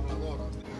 Слава Лору!